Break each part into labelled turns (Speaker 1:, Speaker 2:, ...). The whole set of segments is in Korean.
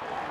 Speaker 1: Yeah.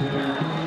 Speaker 2: Yeah.